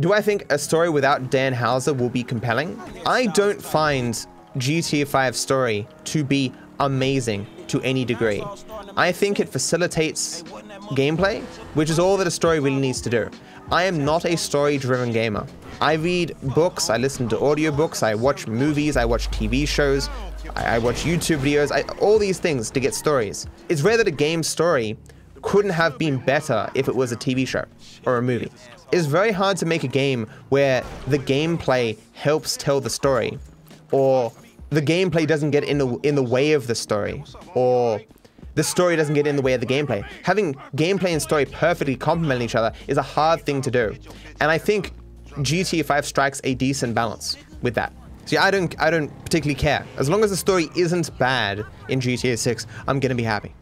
Do I think a story without Dan Houser will be compelling? I don't find GTA 5 story to be amazing to any degree. I think it facilitates gameplay, which is all that a story really needs to do. I am not a story driven gamer. I read books, I listen to audiobooks, I watch movies, I watch TV shows, I, I watch YouTube videos, I, all these things to get stories. It's rare that a game story couldn't have been better if it was a TV show or a movie. It's very hard to make a game where the gameplay helps tell the story, or the gameplay doesn't get in the in the way of the story, or the story doesn't get in the way of the gameplay. Having gameplay and story perfectly complement each other is a hard thing to do. And I think GTA 5 strikes a decent balance with that. See, I don't I don't particularly care. As long as the story isn't bad in GTA 6, I'm gonna be happy.